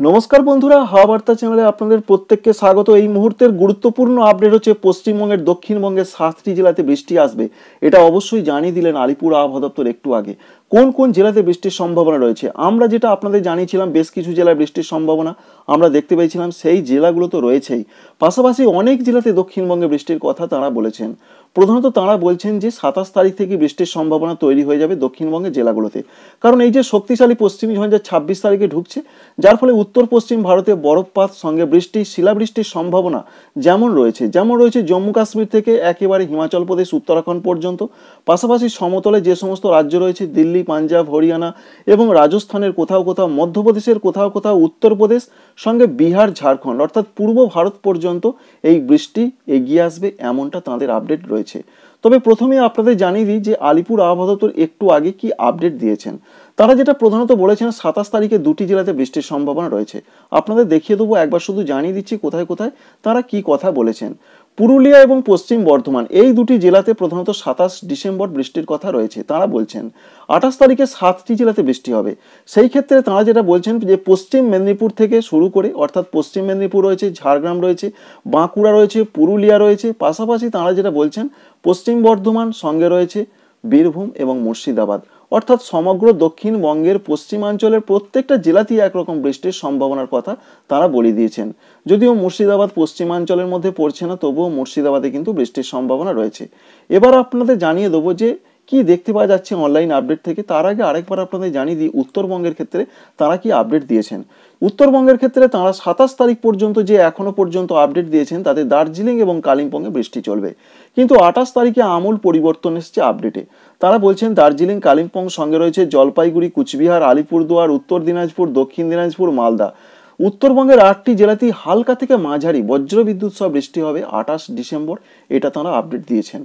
নমস্কার বন্ধুরা, হাওয়া বার্তা চ্যানেলে আপনাদের প্রত্যেককে স্বাগত। এই মুহূর্তের গুরুত্বপূর্ণ আপডেট হচ্ছে পশ্চিমবঙ্গের, দক্ষিণবঙ্গের সাতটি জেলাতে বৃষ্টি আসবে। এটা অবশ্যই জানিয়ে দিলেন আলিপুর আবহাওয়া দপ্তর একটু আগে। কোন কোন জেলাতে বৃষ্টির সম্ভাবনা রয়েছে? আমরা যেটা আপনাদের জানিয়েছিলাম, বেশ কিছু জেলায় বৃষ্টির সম্ভাবনা আমরা দেখতে পেয়েছিলাম, সেই জেলাগুলো তো রয়েছেই। পাশাপাশি অনেক জেলাতে দক্ষিণবঙ্গে বৃষ্টির কথা তারা বলেছেন। প্রধানত তাঁরা বলছেন যে সাতাশ তারিখ থেকে বৃষ্টির সম্ভাবনা তৈরি হয়ে যাবে দক্ষিণবঙ্গের জেলাগুলোতে। কারণ এই যে শক্তিশালী পশ্চিমী ঝঞ্ঝা ছাব্বিশ তারিখে ঢুকছে, যার ফলে উত্তর পশ্চিম ভারতে বরফপাত, সঙ্গে বৃষ্টি, শিলাবৃষ্টির সম্ভাবনা যেমন রয়েছে যেমন রয়েছে জম্মু কাশ্মীর থেকে একেবারে হিমাচল প্রদেশ, উত্তরাখণ্ড পর্যন্ত। পাশাপাশি সমতলে যে সমস্ত রাজ্য রয়েছে, দিল্লি, পাঞ্জাব, হরিয়ানা এবং রাজস্থানের কোথাও কোথাও, মধ্যপ্রদেশের কোথাও কোথাও উত্তরপ্রদেশ সঙ্গে বিহার, ঝাড়খণ্ড, অর্থাৎ পূর্ব ভারত পর্যন্ত এই বৃষ্টি এগিয়ে আসবে এমনটা তাঁদের আপডেট রয়েছে। তবে প্রথমে আপনাদের জানিয়ে দিই যে আলিপুর আবহাওয়া দপ্তর একটু আগে কি আপডেট দিয়েছেন। তারা যেটা প্রধানত বলেছেন, সাতাশ তারিখে দুটি জেলাতে বৃষ্টির সম্ভাবনা রয়েছে। আপনাদের দেখিয়ে দেবো, একবার শুধু জানিয়ে দিচ্ছি কোথায় কোথায় তারা কি কথা বলেছেন। পুরুলিয়া এবং পশ্চিম বর্ধমান, এই দুটি জেলাতে প্রধানত সাতাশ ডিসেম্বর বৃষ্টির কথা রয়েছে। তারা বলছেন, আঠাশ তারিখে সাতটি জেলাতে বৃষ্টি হবে। সেই ক্ষেত্রে তারা যেটা বলছেন যে পশ্চিম মেদিনীপুর থেকে শুরু করে, অর্থাৎ পশ্চিম মেদিনীপুর রয়েছে, ঝাড়গ্রাম রয়েছে, বাঁকুড়া রয়েছে, পুরুলিয়া রয়েছে, পাশাপাশি তারা যেটা বলছেন, পশ্চিম বর্ধমান সঙ্গে রয়েছে বীরভূম এবং মুর্শিদাবাদ। অর্থাৎ সমগ্র দক্ষিণবঙ্গের পশ্চিমাঞ্চলের প্রত্যেকটা জেলাতেই একরকম বৃষ্টির সম্ভাবনার কথা তারা বলে দিয়েছেন। যদিও মুর্শিদাবাদ পশ্চিমাঞ্চলের মধ্যে পড়ছে না, তবুও মুর্শিদাবাদে কিন্তু বৃষ্টির সম্ভাবনা রয়েছে। এবার আপনাদের জানিয়ে দেবো যে কি দেখতে পাওয়া যাচ্ছে অনলাইন আপডেট থেকে? তার আগে আরেকবার আপনাদের জানিয়ে দিই, উত্তরবঙ্গের ক্ষেত্রে তারা কি আপডেট দিয়েছেন? উত্তরবঙ্গের ক্ষেত্রে তারা সাতাশ তারিখ পর্যন্ত যে এখনও পর্যন্ত আপডেট দিয়েছেন, তাতে দার্জিলিং এবং কালিম্পংয়ে বৃষ্টি চলবে। কিন্তু আঠাশ তারিখে আমূল পরিবর্তন এসছে আপডেটে তারা বলছেন, দার্জিলিং, কালিম্পং, সঙ্গে রয়েছে জলপাইগুড়ি, কুচবিহার, আলিপুরদুয়ার, উত্তর দিনাজপুর, দক্ষিণ দিনাজপুর, মালদা। উত্তরবঙ্গের আটটি জেলাতেই হালকা থেকে মাঝারি বজ্রবিদ্যুৎ সহ বৃষ্টি হবে আঠাশ ডিসেম্বর, এটা তারা আপডেট দিয়েছেন।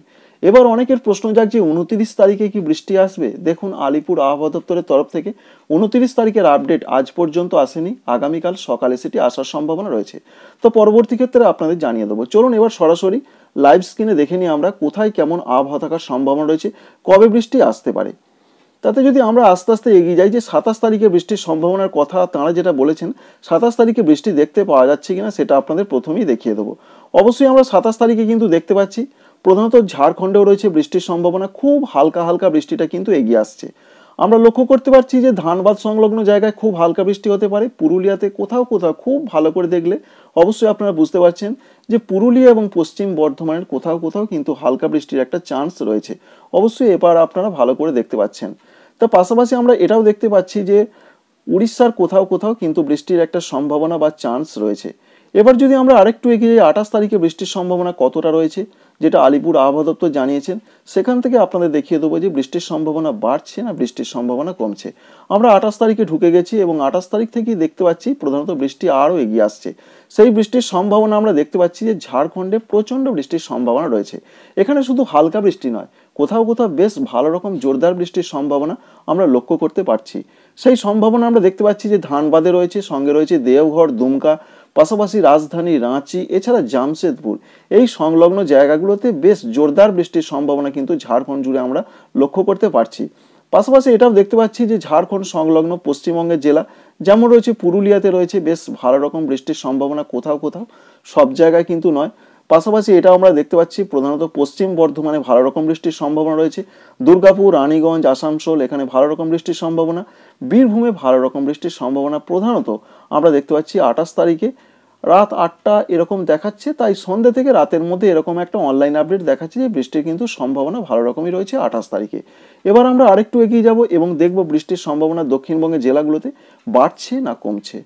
এবার অনেকের প্রশ্ন জাগছে উনতিরিশ তারিখে কি বৃষ্টি আসবে? দেখুন, আলিপুর আবহাওয়া দপ্তরের তরফ থেকে উনতিরিশ তারিখের আপডেট আজ পর্যন্ত আসেনি। আগামীকাল সকালে সেটি আসার সম্ভাবনা রয়েছে। তো পরবর্তী ক্ষেত্রে আপনাদের জানিয়ে দেবো। চলুন এবার সরাসরি লাইভ স্ক্রিনে দেখে নিই আমরা কোথায় কেমন আবহাওয়া থাকার সম্ভাবনা রয়েছে, কবে বৃষ্টি আসতে পারে। তাতে যদি আমরা আস্তে আস্তে এগিয়ে যাই যে সাতাশ তারিখে বৃষ্টির সম্ভাবনার কথা তাঁরা যেটা বলেছেন, সাতাশ তারিখে বৃষ্টি দেখতে পাওয়া যাচ্ছে কিনা সেটা আপনাদের প্রথমেই দেখিয়ে দেবো। অবশ্যই আমরা সাতাশ তারিখে কিন্তু দেখতে পাচ্ছি। প্রধানত ঝাড়খণ্ডেও রয়েছে বৃষ্টির সম্ভাবনা। খুব হালকা হালকা বৃষ্টিটা কিন্তু এগিয়ে আসছে। আমরা লক্ষ্য করতে পারছি যে ধানবাদ সংলগ্ন জায়গায় খুব হালকা বৃষ্টি হতে পারে। পুরুলিয়াতে কোথাও কোথাও খুব ভালো করে দেখলে অবশ্যই আপনারা বুঝতে পারছেন যে পুরুলিয়া এবং পশ্চিম বর্ধমানের কোথাও কোথাও কিন্তু হালকা বৃষ্টির একটা চান্স রয়েছে। অবশ্যই এবার আপনারা ভালো করে দেখতে পাচ্ছেন। তা পাশাপাশি আমরা এটাও দেখতে পাচ্ছি যে উড়িষ্যার কোথাও কোথাও কিন্তু বৃষ্টির একটা সম্ভাবনা বা চান্স রয়েছে। এবার যদি আমরা আরেকটু এগিয়ে যাই, আঠাশ তারিখে বৃষ্টির সম্ভাবনা কতটা রয়েছে? যেটা আলিপুর আবহাওয়া দপ্তর জানিয়েছেন, সেখান থেকে আপনাদের দেখিয়ে দেবো যে বৃষ্টির সম্ভাবনা বাড়ছে না বৃষ্টির সম্ভাবনা কমছে। আমরা আঠাশ তারিখে ঢুকে গেছি এবং আঠাশ তারিখ থেকেই দেখতে পাচ্ছি প্রধানত বৃষ্টি আরও এগিয়ে আসছে। সেই বৃষ্টির সম্ভাবনা আমরা দেখতে পাচ্ছি যে ঝাড়খণ্ডে প্রচণ্ড বৃষ্টির সম্ভাবনা রয়েছে। এখানে শুধু হালকা বৃষ্টি নয়, কোথাও কোথাও বেশ ভালো রকম জোরদার বৃষ্টির সম্ভাবনা আমরা লক্ষ্য করতে পারছি। সেই সম্ভাবনা আমরা দেখতে পাচ্ছি যে ধানবাদে রয়েছে, সঙ্গে রয়েছে দেওঘর, দুমকা পাশাপাশি রাজধানী রাঁচি, এছাড়া জামশেদপুর। এই সংলগ্ন জায়গাগুলোতে বেশ জোরদার বৃষ্টির সম্ভাবনা কিন্তু ঝাড়খণ্ড জুড়ে আমরা লক্ষ্য করতে পারছি। পাশাপাশি এটাও দেখতে পাচ্ছি যে ঝাড়খণ্ড সংলগ্ন পশ্চিমবঙ্গের জেলা, যেমন রয়েছে পুরুলিয়াতে রয়েছে বেশ ভালো রকম বৃষ্টির সম্ভাবনা কোথাও কোথাও, সব জায়গায় কিন্তু নয়। পাশাপাশি এটা আমরা দেখতে পাচ্ছি প্রধানত পশ্চিম বর্ধমানে ভালো রকম বৃষ্টির সম্ভাবনা রয়েছে। দুর্গাপুর, রানীগঞ্জ, আসানসোল এখানে ভালো রকম বৃষ্টির সম্ভাবনা। বীরভূমে ভালো রকম বৃষ্টির সম্ভাবনা প্রধানত আমরা দেখতে পাচ্ছি আঠাশ তারিখে। রাত আটটা এরকম দেখাচ্ছে, তাই সন্ধ্যে থেকে রাতের মধ্যে এরকম একটা অনলাইন আপডেট দেখাচ্ছে যে বৃষ্টির কিন্তু সম্ভাবনা ভালো রকমই রয়েছে আঠাশ তারিখে। এবার আমরা আরেকটু এগিয়ে যাব এবং দেখব বৃষ্টির সম্ভাবনা দক্ষিণবঙ্গের জেলাগুলোতে বাড়ছে না কমছে।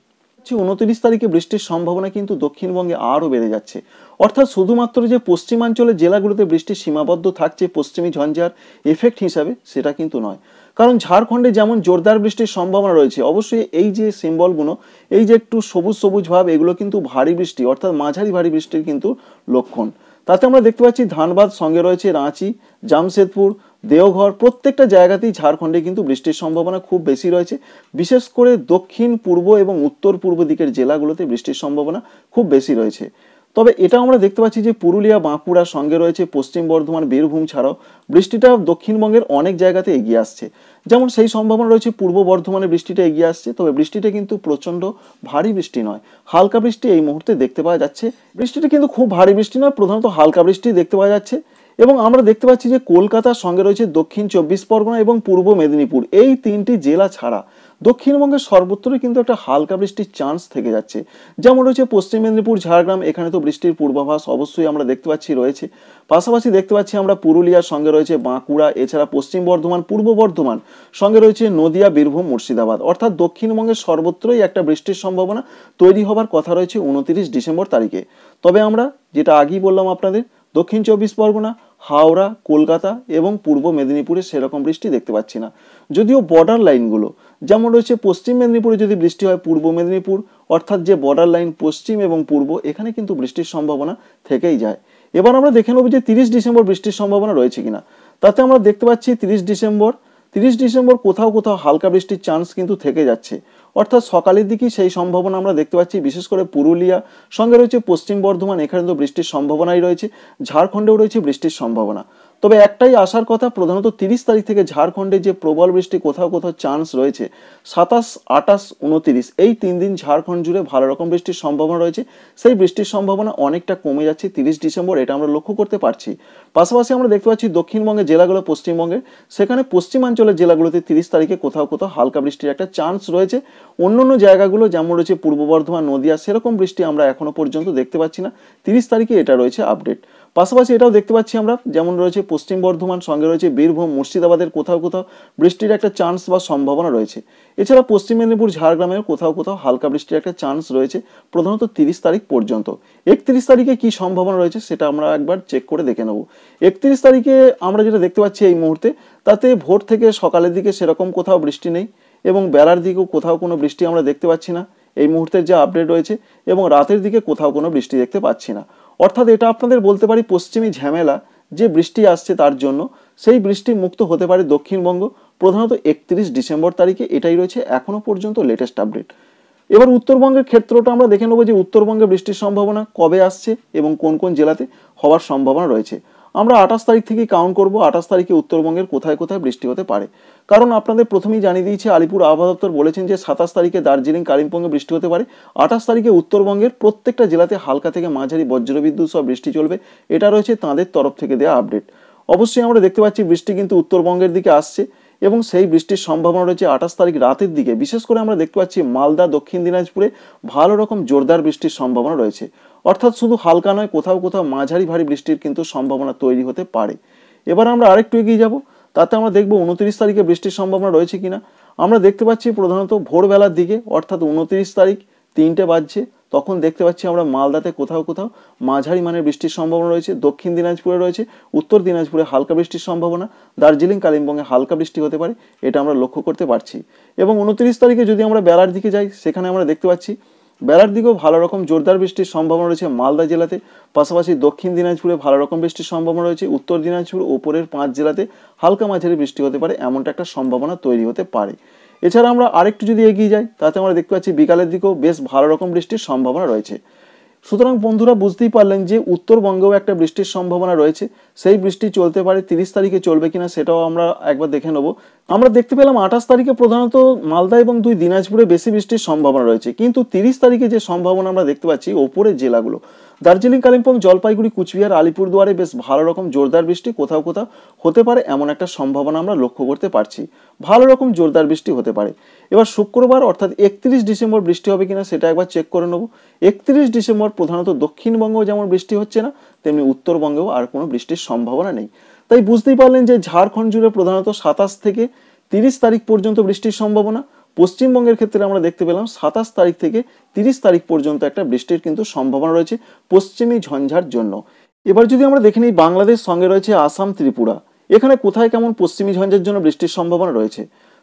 উনত্রিশ তারিখে বৃষ্টির সম্ভাবনা কিন্তু দক্ষিণবঙ্গে আরও বেড়ে যাচ্ছে। অর্থাৎ শুধুমাত্র যে পশ্চিমাঞ্চলের জেলাগুলোতে বৃষ্টি সীমাবদ্ধ থাকছে পশ্চিমী ঝঞ্ঝার এফেক্ট হিসাবে সেটা কিন্তু নয়। কারণ ঝাড়খণ্ডে যেমন জোরদার বৃষ্টির সম্ভাবনা রয়েছে, অবশ্যই এই যে সিম্বলগুলো এই যে একটু সবুজ সবুজ ভাব, এগুলো কিন্তু ভারী বৃষ্টি, অর্থাৎ মাঝারি ভারী বৃষ্টির কিন্তু লক্ষণ। তাতে আমরা দেখতে পাচ্ছি ধানবাদ সঙ্গে রয়েছে রাঁচি, জামশেদপুর দেওঘর প্রত্যেকটা জায়গাতেই ঝাড়খণ্ডে কিন্তু বৃষ্টির সম্ভাবনা খুব বেশি রয়েছে। বিশেষ করে দক্ষিণ, পূর্ব এবং উত্তর পূর্ব দিকের জেলাগুলোতে বৃষ্টির সম্ভাবনা খুব বেশি রয়েছে। তবে এটা আমরা দেখতে পাচ্ছি যে পুরুলিয়া, বাঁকুড়া সঙ্গে রয়েছে পশ্চিম বর্ধমান, বীরভূম ছাড়াও। বৃষ্টিটা দক্ষিণবঙ্গের অনেক জায়গাতে এগিয়ে আসছে। যেমন সেই সম্ভাবনা রয়েছে পূর্ব বর্ধমানে বৃষ্টিটা এগিয়ে আসছে, তবে বৃষ্টিটা কিন্তু প্রচণ্ড ভারী বৃষ্টি নয়। হালকা বৃষ্টি এই মুহূর্তে দেখতে পাওয়া যাচ্ছে। বৃষ্টিটা কিন্তু খুব ভারী বৃষ্টি নয়, প্রধানত হালকা বৃষ্টি দেখতে পাওয়া যাচ্ছে। এবং আমরা দেখতে পাচ্ছি যে কলকাতার সঙ্গে রয়েছে দক্ষিণ চব্বিশ পরগনা এবং পূর্ব মেদিনীপুর। এই তিনটি জেলা ছাড়া দক্ষিণবঙ্গের সর্বত্রই কিন্তু একটা হালকা বৃষ্টির চান্স থেকে যাচ্ছে। যেমন রয়েছে পশ্চিম মেদিনীপুর, ঝাড়গ্রাম, এখানে তো বৃষ্টির পূর্বাভাস অবশ্যই আমরা দেখতে পাচ্ছি রয়েছে। পাশাপাশি দেখতে পাচ্ছি আমরা পুরুলিয়ার সঙ্গে রয়েছে বাঁকুড়া, এছাড়া পশ্চিম বর্ধমান, পূর্ব বর্ধমান, সঙ্গে রয়েছে নদিয়া, বীরভূম, মুর্শিদাবাদ। অর্থাৎ দক্ষিণবঙ্গের সর্বত্রই একটা বৃষ্টির সম্ভাবনা তৈরি হবার কথা রয়েছে উনতিরিশ ডিসেম্বর তারিখে। তবে আমরা যেটা আগেই বললাম আপনাদের, দক্ষিণ চব্বিশ পরগনা হাওড়া, কলকাতা এবং পূর্ব মেদিনীপুরে সেরকম বৃষ্টি দেখতে পাচ্ছি না। যদিও বর্ডার লাইনগুলো যেমন রয়েছে পশ্চিম মেদিনীপুরে যদি বৃষ্টি হয় পূর্ব মেদিনীপুর, অর্থাৎ যে বর্ডার লাইন পশ্চিম এবং পূর্ব, এখানে কিন্তু বৃষ্টির সম্ভাবনা থেকেই যায়। এবার আমরা দেখে নেব যে তিরিশ ডিসেম্বর বৃষ্টির সম্ভাবনা রয়েছে কিনা। তাতে আমরা দেখতে পাচ্ছি তিরিশ ডিসেম্বর তিরিশ ডিসেম্বর কোথাও কোথাও হালকা বৃষ্টির চান্স কিন্তু থেকে যাচ্ছে। অর্থাৎ সকালের দিকেই সেই সম্ভাবনা আমরা দেখতে পাচ্ছি, বিশেষ করে পুরুলিয়া, সঙ্গে রয়েছে পশ্চিম বর্ধমান, এখানে তো বৃষ্টির সম্ভাবনাই রয়েছে, ঝাড়খণ্ডেও রয়েছে বৃষ্টির সম্ভাবনা। তবে একটাই আসার কথা, প্রধানত তিরিশ তারিখ থেকে ঝাড়খণ্ডে যে প্রবল বৃষ্টি, কোথাও কোথাও চান্স রয়েছে, সাতাশ আটাশ উনতিরিশ, এই তিন দিন ঝাড়খণ্ড জুড়ে ভালো রকম বৃষ্টির সম্ভাবনা রয়েছে। সেই বৃষ্টির সম্ভাবনা অনেকটা কমে যাচ্ছে তিরিশ ডিসেম্বর, এটা আমরা লক্ষ্য করতে পারছি। পাশাপাশি আমরা দেখতে পাচ্ছি দক্ষিণবঙ্গের জেলাগুলো, পশ্চিমবঙ্গের, সেখানে পশ্চিমাঞ্চলের জেলাগুলোতে তিরিশ তারিখে কোথাও কোথাও হালকা বৃষ্টির একটা চান্স রয়েছে। অন্য অন্য জায়গাগুলো, যেমন রয়েছে পূর্ব বর্ধমান, নদিয়া, সেরকম বৃষ্টি আমরা এখনও পর্যন্ত দেখতে পাচ্ছি না। তিরিশ তারিখে এটা রয়েছে আপডেট পাশাপাশি এটাও দেখতে পাচ্ছি আমরা, যেমন রয়েছে পশ্চিম বর্ধমান, সঙ্গে রয়েছে বীরভূম, মুর্শিদাবাদের কোথাও কোথাও বৃষ্টির একটা চান্স বা সম্ভাবনা রয়েছে। এছাড়া পশ্চিম মেদিনীপুর ঝাড়গ্রামের কোথাও কোথাও হালকা বৃষ্টির একটা চান্স রয়েছে, প্রধানত তিরিশ তারিখ পর্যন্ত। একত্রিশ তারিখে কি সম্ভাবনা রয়েছে সেটা আমরা একবার চেক করে দেখে নেব। একত্রিশ তারিখে আমরা যেটা দেখতে পাচ্ছি এই মুহূর্তে, তাতে ভোর থেকে সকালের দিকে সেরকম কোথাও বৃষ্টি নেই এবং বেলার দিকেও কোথাও কোনো বৃষ্টি আমরা দেখতে পাচ্ছি না। এই মুহূর্তের যে আপডেট রয়েছে এবং রাতের দিকে কোথাও কোনো বৃষ্টি দেখতে পাচ্ছি না। অর্থাৎ এটা আপনাদের বলতে পারি পশ্চিমী ঝামেলা, যে বৃষ্টি আসছে তার জন্য, সেই বৃষ্টি মুক্ত হতে পারে দক্ষিণবঙ্গ, প্রধানত একত্রিশ ডিসেম্বর তারিখে, এটাই রয়েছে এখনও পর্যন্ত লেটেস্ট আপডেট এবার উত্তরবঙ্গের ক্ষেত্রটা আমরা দেখে নেব যে উত্তরবঙ্গে বৃষ্টির সম্ভাবনা কবে আসছে এবং কোন কোন জেলাতে হওয়ার সম্ভাবনা রয়েছে। আমরা আঠাশ তারিখ থেকেই কাউন্ট করব, আঠাশ তারিখে উত্তরবঙ্গের কোথায় কোথায় বৃষ্টি হতে পারে। কারণ আপনাদের প্রথমেই জানিয়ে দিয়েছে, আলিপুর আবহাওয়া দপ্তর বলেছেন যে সাতাশ তারিখে দার্জিলিং, কালিম্পংয়ে বৃষ্টি হতে পারে। আঠাশ তারিখে উত্তরবঙ্গের প্রত্যেকটা জেলাতে হালকা থেকে মাঝারি বজ্রবিদ্যুৎ সহ বৃষ্টি চলবে। এটা রয়েছে তাঁদের তরফ থেকে দেওয়া আপডেট অবশ্যই আমরা দেখতে পাচ্ছি বৃষ্টি কিন্তু উত্তরবঙ্গের দিকে আসছে এবং সেই বৃষ্টির সম্ভাবনা রয়েছে আঠাশ তারিখ রাতের দিকে। বিশেষ করে আমরা দেখতে পাচ্ছি মালদা, দক্ষিণ দিনাজপুরে ভালো রকম জোরদার বৃষ্টির সম্ভাবনা রয়েছে। অর্থাৎ শুধু হালকা নয়, কোথাও কোথাও মাঝারি ভারী বৃষ্টির কিন্তু সম্ভাবনা তৈরি হতে পারে। এবার আমরা আরেকটু এগিয়ে যাব, তাতে আমরা দেখব উনত্রিশ তারিখে বৃষ্টির সম্ভাবনা রয়েছে কিনা। আমরা দেখতে পাচ্ছি প্রধানত ভোরবেলার দিকে, অর্থাৎ উনত্রিশ তারিখ তিনটে বাজছে, তখন দেখতে পাচ্ছি আমরা মালদাতে কোথাও কোথাও মাঝারি মানের বৃষ্টির সম্ভাবনা রয়েছে, দক্ষিণ দিনাজপুরে রয়েছে, উত্তর দিনাজপুরে হালকা বৃষ্টির সম্ভাবনা, দার্জিলিং, কালিম্পংয়ে হালকা বৃষ্টি হতে পারে, এটা আমরা লক্ষ্য করতে পারছি। এবং উনত্রিশ তারিখে যদি আমরা বেলার দিকে যাই, সেখানে আমরা দেখতে পাচ্ছি বেলার দিকেও ভালো রকম জোরদার বৃষ্টির সম্ভাবনা রয়েছে মালদা জেলাতে। পাশাপাশি দক্ষিণ দিনাজপুরে ভালো রকম বৃষ্টির সম্ভাবনা রয়েছে। উত্তর দিনাজপুর ওপরের পাঁচ জেলাতে হালকা মাঝারি বৃষ্টি হতে পারে, এমনটা একটা সম্ভাবনা তৈরি হতে পারে। এছাড়া আমরা আরেকটু যদি এগিয়ে যাই, তাতে আমরা দেখতে পাচ্ছি বিকালের দিকেও বেশ ভালো রকম বৃষ্টির সম্ভাবনা রয়েছে। সুতরাং বন্ধুরা বুঝতেই পারলেন যে উত্তরবঙ্গেও একটা বৃষ্টির সম্ভাবনা রয়েছে। সেই বৃষ্টি চলতে পারে তিরিশ তারিখে চলবে কিনা সেটাও আমরা একবার দেখে নেব। আমরা দেখতে পেলাম আঠাশ তারিখে প্রধানত মালদা এবং দুই দিনাজপুরে বেশি বৃষ্টির সম্ভাবনা রয়েছে। কিন্তু তিরিশ তারিখে যে সম্ভাবনা আমরা দেখতে পাচ্ছি ওপরের জেলাগুলো দার্জিলিং, কালিম্পং, জলপাইগুড়ি, কুচবিহার, আলিপুরদুয়ারে বেশ ভালো রকম জোরদার বৃষ্টি কোথাও কোথাও হতে পারে, এমন একটা সম্ভাবনা আমরা লক্ষ্য করতে পারছি। ভালো রকম জোরদার বৃষ্টি হতে পারে। এবার শুক্রবার, অর্থাৎ একত্রিশ ডিসেম্বর বৃষ্টি হবে কিনা সেটা একবার চেক করে নেব। একত্রিশ ডিসেম্বর প্রধানত দক্ষিণবঙ্গেও যেমন বৃষ্টি হচ্ছে না, তেমনি উত্তরবঙ্গেও আর কোনো বৃষ্টির সম্ভাবনা নেই। তাই বুঝতেই পারলেন যে ঝাড়খণ্ড জুড়ে প্রধানত সাতাশ থেকে তিরিশ তারিখ পর্যন্ত বৃষ্টির সম্ভাবনা। পশ্চিমবঙ্গের ক্ষেত্রে আমরা দেখতে পেলাম সাতাশ তারিখ থেকে তিরিশ তারিখ পর্যন্ত একটা বৃষ্টির কিন্তু সম্ভাবনা রয়েছে পশ্চিমী ঝঞ্ঝার জন্য। এবার যদি আমরা দেখে নিই বাংলাদেশ সঙ্গে রয়েছে আসাম, ত্রিপুরা। এখানে কোথায় কেমন পশ্চিমী ঝঞ্ঝার জন্য বৃষ্টির সম্ভাবনা রয়েছে?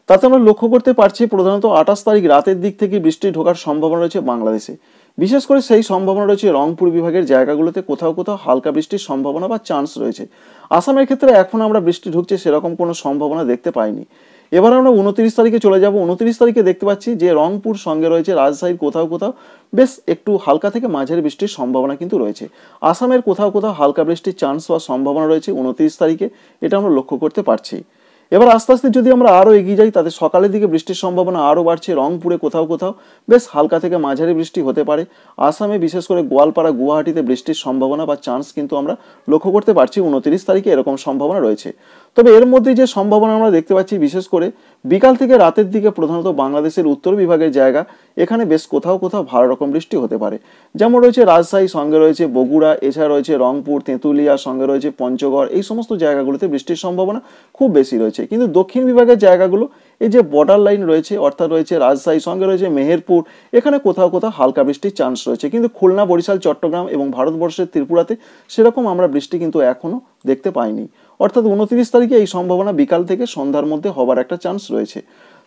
তাতে আমরা লক্ষ্য করতে পারছি প্রধানত আঠাশ তারিখ রাতের দিক থেকে বৃষ্টি ঢোকার সম্ভাবনা রয়েছে বাংলাদেশে। বিশেষ করে সেই সম্ভাবনা রয়েছে রংপুর বিভাগের জায়গাগুলোতে কোথাও কোথাও হালকা বৃষ্টির সম্ভাবনা বা চান্স রয়েছে। আসামের ক্ষেত্রে এখন আমরা বৃষ্টি ঢুকছে সেরকম কোনো সম্ভাবনা দেখতে পাইনি। এবার আমরা উনত্রিশ তারিখে চলে যাব। উনত্রিশ তারিখে দেখতে পাচ্ছি যে রংপুর সঙ্গে রয়েছে রাজশাহীর কোথাও কোথাও। বেশ একটু হালকা থেকে মাঝের বৃষ্টির সম্ভাবনা কিন্তু রয়েছে। আসামের কোথাও কোথাও হালকা বৃষ্টির চান্স হওয়ার সম্ভাবনা রয়েছে উনত্রিশ তারিখে। এটা আমরা লক্ষ্য করতে পারছি। এবার আস্তে আস্তে যদি আমরা আরও এগিয়ে যাই, তাতে সকালের দিকে বৃষ্টির সম্ভাবনা আরও বাড়ছে রংপুরে কোথাও কোথাও। বেশ হালকা থেকে মাঝারি বৃষ্টি হতে পারে। আসামে বিশেষ করে গোয়ালপাড়া, গুয়াহাটিতে বৃষ্টির সম্ভাবনা বা চান্স কিন্তু আমরা লক্ষ্য করতে পারছি উনত্রিশ তারিখে এরকম সম্ভাবনা রয়েছে। তবে এর মধ্যে যে সম্ভাবনা আমরা দেখতে পাচ্ছি বিশেষ করে বিকাল থেকে রাতের দিকে প্রধানত বাংলাদেশের উত্তর বিভাগের জায়গা, এখানে বেশ কোথাও কোথাও ভালো রকম বৃষ্টি হতে পারে। যেমন রয়েছে রাজশাহী, সঙ্গে রয়েছে বগুড়া, এছাড়া রয়েছে রংপুর, তেঁতুলিয়া, সঙ্গে রয়েছে পঞ্চগড়, এই সমস্ত জায়গাগুলোতে বৃষ্টির সম্ভাবনা খুব বেশি রয়েছে। কিন্তু দক্ষিণ বিভাগের জায়গাগুলো, এই যে বর্ডার লাইন রয়েছে, অর্থাৎ রয়েছে রাজশাহী, সঙ্গে রয়েছে মেহেরপুর, এখানে কোথাও কোথাও হালকা বৃষ্টির চান্স রয়েছে। কিন্তু খুলনা, বরিশাল, চট্টগ্রাম এবং ভারতবর্ষের ত্রিপুরাতে সেরকম আমরা বৃষ্টি কিন্তু এখনও দেখতে পাইনি। অর্থাৎ উনত্রিশ তারিখে এই সম্ভাবনা বিকাল থেকে সন্ধ্যার মধ্যে হবার একটা চান্স রয়েছে।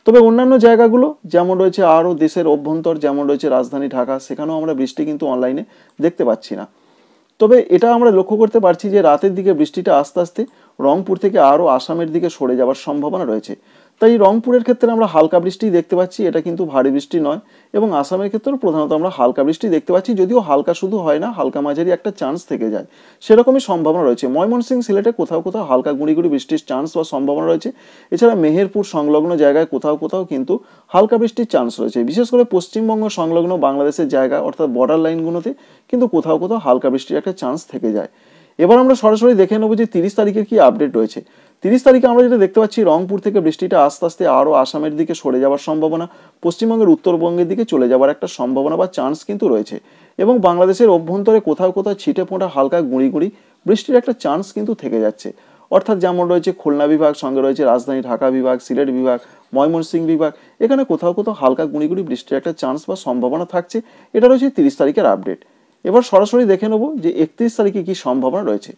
তবে অন্যান্য জায়গাগুলো, যেমন রয়েছে আরও দেশের অভ্যন্তর, যেমন রয়েছে রাজধানী ঢাকা, সেখানেও আমরা বৃষ্টি কিন্তু অনলাইনে দেখতে পাচ্ছি না। তবে এটা আমরা লক্ষ্য করতে পারছি যে রাতের দিকে বৃষ্টিটা আস্তে আস্তে রংপুর থেকে আরও আসামের দিকে সরে যাওয়ার সম্ভাবনা রয়েছে। তাই রংপুরের ক্ষেত্রে আমরা হালকা বৃষ্টি দেখতে পাচ্ছি, এটা কিন্তু ভারী বৃষ্টি নয়। এবং আসামের ক্ষেত্রেও প্রধানত আমরা হালকা বৃষ্টি দেখতে পাচ্ছি, যদিও হালকা শুধু হয় না, হালকা মাঝারি একটা চান্স থেকে যায়। সেরকমই সম্ভাবনা রয়েছে। ময়মনসিং সিলেটে কোথাও কোথাও হালকা গুঁড়ি গুঁড়ি বৃষ্টির চান্স বা সম্ভাবনা রয়েছে। এছাড়া মেহেরপুর সংলগ্ন জায়গায় কোথাও কোথাও কিন্তু হালকা বৃষ্টির চান্স রয়েছে। বিশেষ করে পশ্চিমবঙ্গ সংলগ্ন বাংলাদেশের জায়গা, অর্থাৎ বর্ডার লাইনগুলোতে কিন্তু কোথাও কোথাও হালকা বৃষ্টির একটা চান্স থেকে যায়। এবার আমরা সরাসরি দেখে নেব যে তিরিশ তারিখের কি আপডেট রয়েছে। তিরিশ তারিখে আমরা যেটা দেখতে পাচ্ছি, রংপুর থেকে বৃষ্টিটা আস্তে আস্তে আরও আসামের দিকে সরে যাওয়ার সম্ভাবনা, পশ্চিমবঙ্গের উত্তরবঙ্গের দিকে চলে যাওয়ার একটা সম্ভাবনা বা চান্স কিন্তু রয়েছে। এবং বাংলাদেশের অভ্যন্তরে কোথাও কোথাও ছিটে ফোঁটা হালকা গুঁড়ি গুঁড়ি, বৃষ্টির একটা চান্স কিন্তু থেকে যাচ্ছে। অর্থাৎ যেমন রয়েছে খুলনা বিভাগ, সঙ্গে রয়েছে রাজধানী ঢাকা বিভাগ, সিলেট বিভাগ, ময়মনসিংহ বিভাগ, এখানে কোথাও কোথাও হালকা গুঁড়ি গুঁড়ি বৃষ্টির একটা চান্স বা সম্ভাবনা থাকছে। এটা রয়েছে তিরিশ তারিখের আপডেট এবার সরাসরি দেখে নেব যে একত্রিশ তারিখে কি সম্ভাবনা রয়েছে।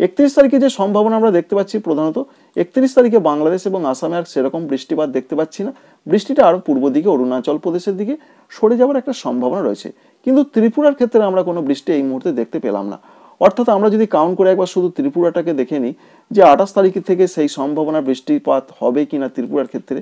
একত্রিশ তারিখে যে সম্ভাবনা আমরা দেখতে পাচ্ছি প্রধানত, একত্রিশ তারিখে বাংলাদেশ এবং আসামে আর সেরকম বৃষ্টিপাত দেখতে পাচ্ছি না। বৃষ্টিটা আরও পূর্ব দিকে, অরুণাচল প্রদেশের দিকে সরে যাওয়ার একটা সম্ভাবনা রয়েছে। কিন্তু ত্রিপুরার ক্ষেত্রে আমরা কোনো বৃষ্টি এই মুহূর্তে দেখতে পেলাম না। অর্থাৎ আমরা যদি কাউন্ট করে একবার শুধু ত্রিপুরাটাকে দেখে নিই, যে আঠাশ তারিখ থেকে সেই সম্ভাবনা বৃষ্টিপাত হবে কি না ত্রিপুরার ক্ষেত্রে,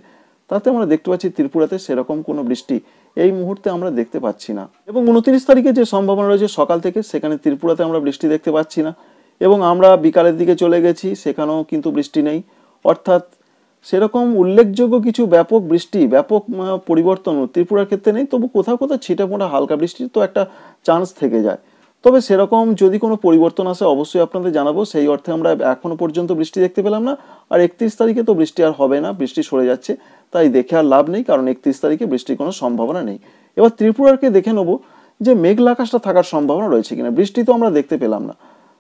তাতে আমরা দেখতে পাচ্ছি ত্রিপুরাতে সেরকম কোনো বৃষ্টি এই মুহূর্তে আমরা দেখতে পাচ্ছি না। এবং উনত্রিশ তারিখে যে সম্ভাবনা রয়েছে, সকাল থেকে সেখানে ত্রিপুরাতে আমরা বৃষ্টি দেখতে পাচ্ছি না। এবং আমরা বিকালের দিকে চলে গেছি, সেখানেও কিন্তু বৃষ্টি নেই। অর্থাৎ সেরকম উল্লেখযোগ্য কিছু ব্যাপক বৃষ্টি, ব্যাপক পরিবর্তন ত্রিপুরার ক্ষেত্রে নেই। তবু কোথাও কোথাও ছিটে মোটা হালকা বৃষ্টির তো একটা চান্স থেকে যায়। তবে সেরকম যদি কোনো পরিবর্তন আসে, অবশ্যই আপনাদের জানাব। সেই অর্থে আমরা এখনও পর্যন্ত বৃষ্টি দেখতে পেলাম না। আর একত্রিশ তারিখে তো বৃষ্টি আর হবে না, বৃষ্টি সরে যাচ্ছে। তাই দেখে আর লাভ নেই, কারণ একত্রিশ তারিখে বৃষ্টির কোনো সম্ভাবনা নেই। এবার ত্রিপুরাকে দেখে নেব যে মেঘলা আকাশটা থাকার সম্ভাবনা রয়েছে কিনা। বৃষ্টি তো আমরা দেখতে পেলাম না।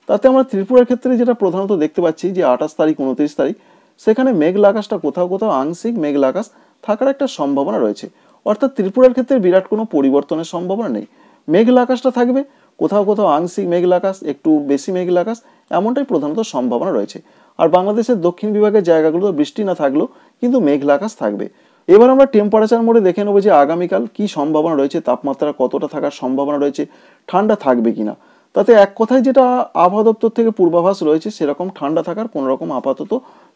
তাতে আমরা ত্রিপুরার ক্ষেত্রে যেটা প্রধানত দেখতে পাচ্ছি যে আঠাশ তারিখ, উনত্রিশ তারিখ, সেখানে মেঘলা আকাশটা কোথাও কোথাও আংশিক মেঘলা আকাশ থাকার একটা সম্ভাবনা রয়েছে। অর্থাৎ ত্রিপুরার ক্ষেত্রে বিরাট কোনো পরিবর্তনের সম্ভাবনা নেই। মেঘলা আকাশটা থাকবে, কোথাও কোথাও আংশিক মেঘলা আকাশ, একটু বেশি মেঘলা আকাশ, এমনটাই প্রধানত সম্ভাবনা রয়েছে। আর বাংলাদেশের দক্ষিণ বিভাগের জায়গাগুলো বৃষ্টি না থাকলেও কিন্তু মেঘলা আকাশ থাকবে। এবার আমরা টেম্পারেচার মোডে দেখে নেব যে আগামীকাল কি সম্ভাবনা রয়েছে, তাপমাত্রা কতটা থাকার সম্ভাবনা রয়েছে, ঠান্ডা থাকবে কিনা। তাতে এক কথায় যেটা আবহাওয়া দপ্তর থেকে পূর্বাভাস রয়েছে, সেরকম ঠান্ডা থাকার কোনো রকম আপাতত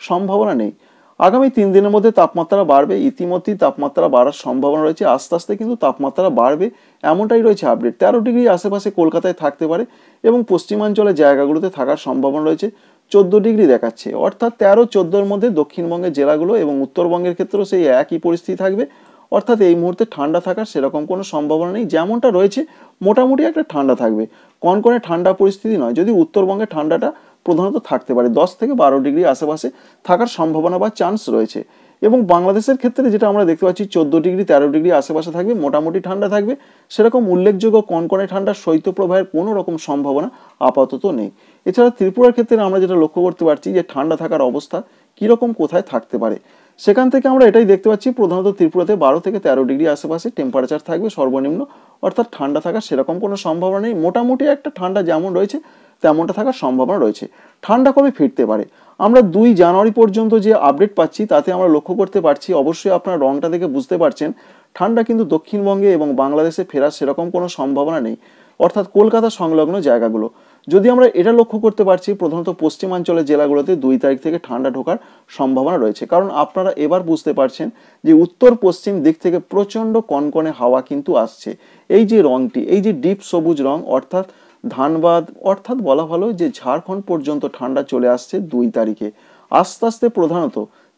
সম্ভাবনা নেই। আগামী তিন দিনের মধ্যে তাপমাত্রা বাড়বে, ইতিমধ্যেই তাপমাত্রা বাড়ার সম্ভাবনা রয়েছে, আস্তে আস্তে কিন্তু তাপমাত্রা বাড়বে, এমনটাই রয়েছে আপডেট তেরো ডিগ্রি আশেপাশে কলকাতায় থাকতে পারে এবং পশ্চিমাঞ্চলের জায়গাগুলোতে থাকার সম্ভাবনা রয়েছে। চোদ্দ ডিগ্রি দেখাচ্ছে। অর্থাৎ তেরো চোদ্দোর মধ্যে দক্ষিণবঙ্গের জেলাগুলো এবং উত্তরবঙ্গের ক্ষেত্রেও সেই একই পরিস্থিতি থাকবে। অর্থাৎ এই মুহূর্তে ঠান্ডা থাকার সেরকম কোনো সম্ভাবনা নেই। যেমনটা রয়েছে, মোটামুটি একটা ঠান্ডা থাকবে। কনকনে ঠান্ডা পরিস্থিতি নয়, যদি উত্তরবঙ্গে ঠান্ডাটা প্রধানত থাকতে পারে। দশ থেকে বারো ডিগ্রি আশেপাশে থাকার সম্ভাবনা বা চান্স রয়েছে। এবং বাংলাদেশের ক্ষেত্রে যেটা আমরা দেখতে পাচ্ছি, চোদ্দ ডিগ্রি, তেরো ডিগ্রি আশেপাশে থাকবে, মোটামুটি ঠান্ডা থাকবে। সেরকম উল্লেখযোগ্য কনকনে ঠান্ডা শৈত্যপ্রবাহের কোনো রকম সম্ভাবনা আপাতত নেই। এছাড়া ত্রিপুরার ক্ষেত্রে আমরা যেটা লক্ষ্য করতে পারছি যে ঠান্ডা থাকার অবস্থা কীরকম কোথায় থাকতে পারে। সেখান থেকে আমরা এটাই দেখতে পাচ্ছি, প্রধানত ত্রিপুরাতে বারো থেকে তেরো ডিগ্রি আশেপাশে টেম্পারেচার থাকবে সর্বনিম্ন, অর্থাৎ ঠান্ডা থাকার সেরকম কোনো সম্ভাবনা নেই। মোটামুটি একটা ঠান্ডা যেমন রয়েছে তেমনটা থাকার সম্ভাবনা রয়েছে। ঠান্ডা কবে ফিরতে পারে? আমরা দুই জানুয়ারি পর্যন্ত যে আপডেট পাচ্ছি, তাতে আমরা লক্ষ্য করতে পারছি, অবশ্যই আপনার রংটা দেখে বুঝতে পারছেন, ঠান্ডা কিন্তু দক্ষিণবঙ্গে এবং বাংলাদেশে ফেরার সেরকম কোনো সম্ভাবনা নেই, অর্থাৎ কলকাতা সংলগ্ন জায়গাগুলো। যদি আমরা এটা লক্ষ্য করতে পারছি, প্রধানত পশ্চিমাঞ্চলের জেলাগুলোতে দুই তারিখ থেকে ঠান্ডা ঢোকার সম্ভাবনা রয়েছে। কারণ আপনারা এবার বুঝতে পারছেন যে উত্তর পশ্চিম দিক থেকে প্রচণ্ড কনকনে হাওয়া কিন্তু আসছে। এই যে রংটি, এই যে ডিপ সবুজ রং, অর্থাৎ ধানবাদ, অর্থাৎ বলা ভালো যে ঝাড়খণ্ড পর্যন্ত ঠান্ডা চলে আসছে দুই তারিখে। আস্তে আস্তে প্রধানত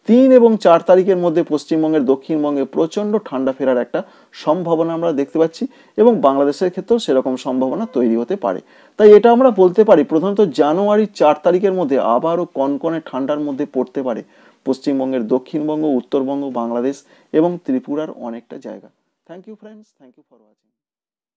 তিন এবং চার তারিখের মধ্যে পশ্চিমবঙ্গের দক্ষিণবঙ্গে প্রচণ্ড ঠান্ডা ফেরার একটা সম্ভাবনা আমরা দেখতে পাচ্ছি এবং বাংলাদেশের ক্ষেত্রেও সেরকম সম্ভাবনা তৈরি হতে পারে। তাই এটা আমরা বলতে পারি, প্রধানত জানুয়ারির চার তারিখের মধ্যে আবারও কনকনে ঠান্ডার মধ্যে পড়তে পারে পশ্চিমবঙ্গের দক্ষিণবঙ্গ, উত্তরবঙ্গ, বাংলাদেশ এবং ত্রিপুরার অনেকটা জায়গা। Thank you friends thank you for watching